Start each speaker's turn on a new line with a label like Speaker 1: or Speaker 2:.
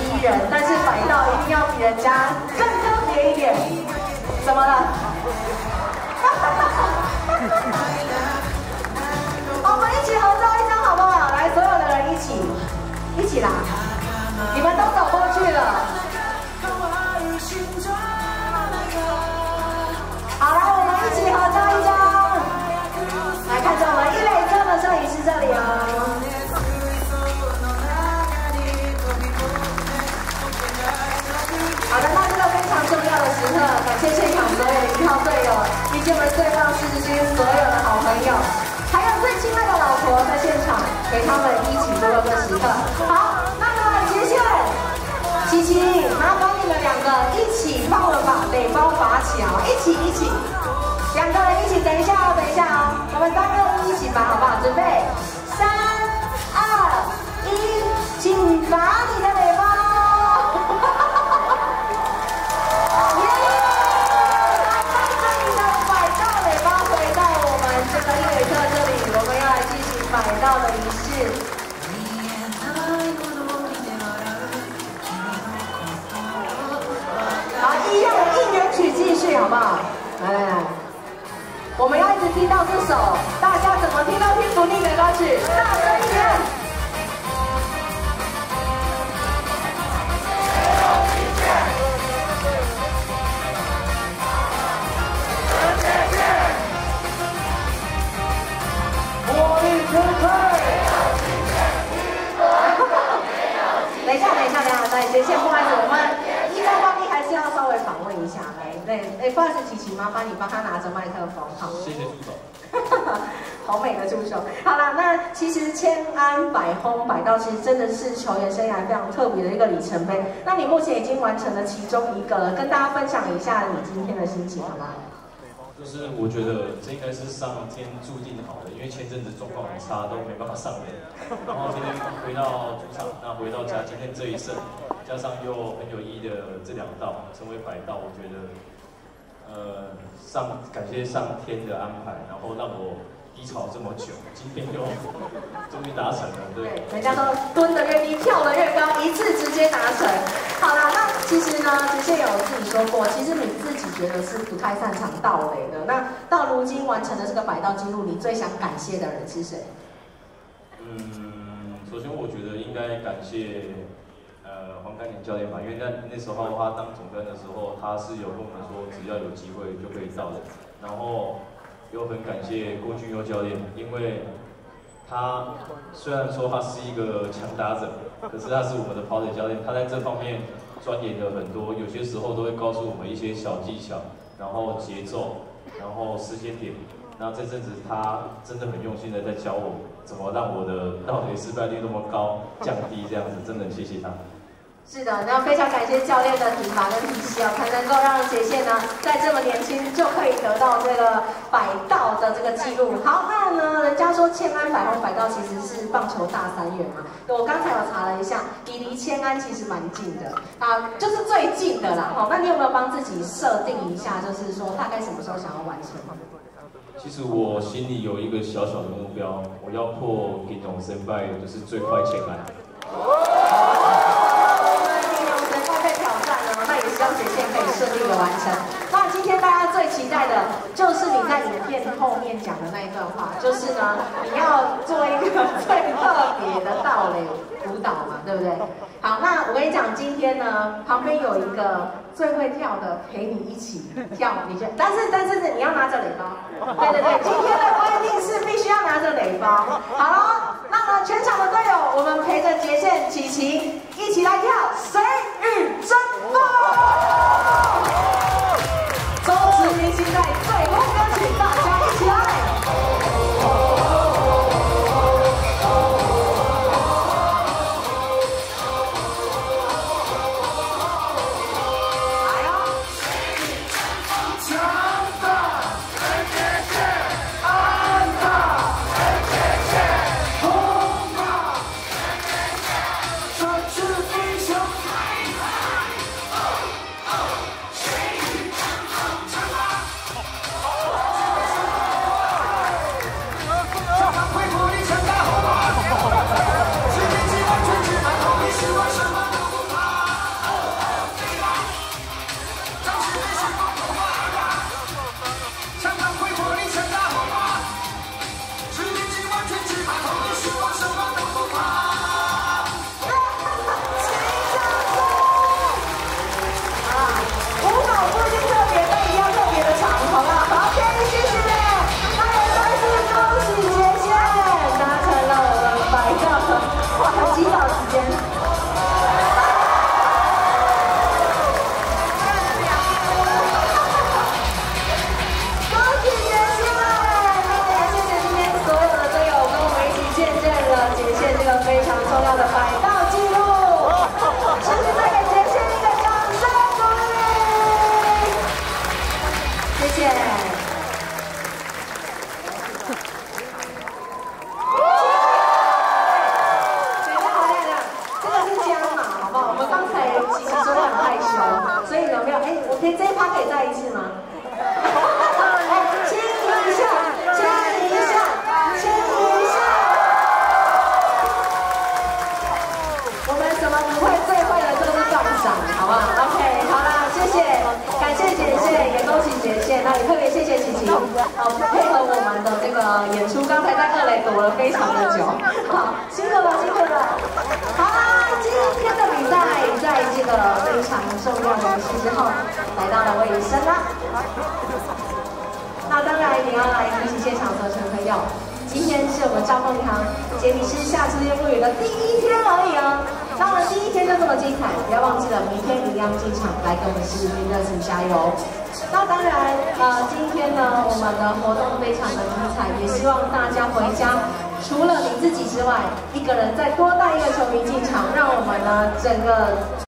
Speaker 1: 第一人，但是摆到一定要比人家更特别一点。怎么了？军所有的好朋友，还有最亲爱的老婆在现场，给他们一起度过这时刻。好，那么接下来，琪琪，麻烦你们两个一起帮我把背包拔起来，一起一起，两个人一起，等一下哦，等一下哦，我们三个一起拔，好不好？准备，不好？来来来，我们要一直听到这首大家怎么听都听不腻的歌曲，大声一点。等一哎，不好意思，琪琪，麻烦你帮他拿着麦克风，好。
Speaker 2: 谢谢助手。
Speaker 1: 好美的助手。好了，那其实千安百轰百道，其实真的是球员生涯非常特别的一个里程碑。那你目前已经完成了其中一个了，跟大家分享一下你今天的心情，好吗？
Speaker 2: 就是我觉得这应该是上天注定好的，因为前阵子状况很差，都没办法上垒。然后今天回到主场，那回到家，今天这一胜，加上又很有意义的这两道，成为百道，我觉得，呃，上感谢上天的安排，然后让我。低潮这么久，今天又终于达成了，对。
Speaker 1: 人家都蹲得越低，跳得越高，一次直接达成。好啦，那其实呢，其实有自己说过，其实你自己觉得是不太擅长倒垒的。那到如今完成了这个百道纪录，你最想感谢的人是谁？
Speaker 2: 嗯，首先我觉得应该感谢黄甘年教练吧，因为那那时候他当总监的时候，他是有跟我们说，只要有机会就可以到的，然后。又很感谢郭俊优教练，因为他虽然说他是一个强打者，可是他是我们的跑腿教练，他在这方面钻研的很多，有些时候都会告诉我们一些小技巧，然后节奏，然后时间点。那这阵子他真的很用心的在教我，怎么让我的倒垒失败率那么高降低，这样子真的谢谢他。
Speaker 1: 是的，那非常感谢教练的体罚跟体系哦，才能够让杰宪呢在这么年轻就可以得到这个百道的这个记录。好，那呢，人家说千安百红百道其实是棒球大三元嘛，我刚才有查了一下，你离千安其实蛮近的啊，就是最近的啦。好，那你有没有帮自己设定一下，就是说大概什么时候想要完成？
Speaker 2: 其实我心里有一个小小的目标，我要破给董神拜，就是最快千安。
Speaker 1: 让杰宪可以顺利的完成。那今天大家最期待的就是你在影片后面讲的那一段话，就是呢，你要做一个最特别的倒垒舞蹈嘛，对不对？好，那我跟你讲，今天呢，旁边有一个最会跳的陪你一起跳，你就，但是但是你要拿着垒包，对对对，今天的规定是必须要拿着垒包。好了，那么全场的队友，我们陪着杰宪、琪琪一起来跳谢谢这个非常重要的发言好，配合我们的这个演出。刚才在二雷躲了非常的久，好，辛苦了，辛苦了。好，今天的比赛在这个非常重要的仪式之后，来到了尾声啦。那当然也要来一起现场的成朋友，今天是我们赵梦堂杰尼斯下之一入伍的第一天而已哦。那我们第一天就这么精彩，不要忘记了明天一样进场来跟我们士兵热情加油。那当然，呃，今天呢，我们的活动非常的精彩，也希望大家回家除了你自己之外，一个人再多带一个球迷进场，让我们呢整个。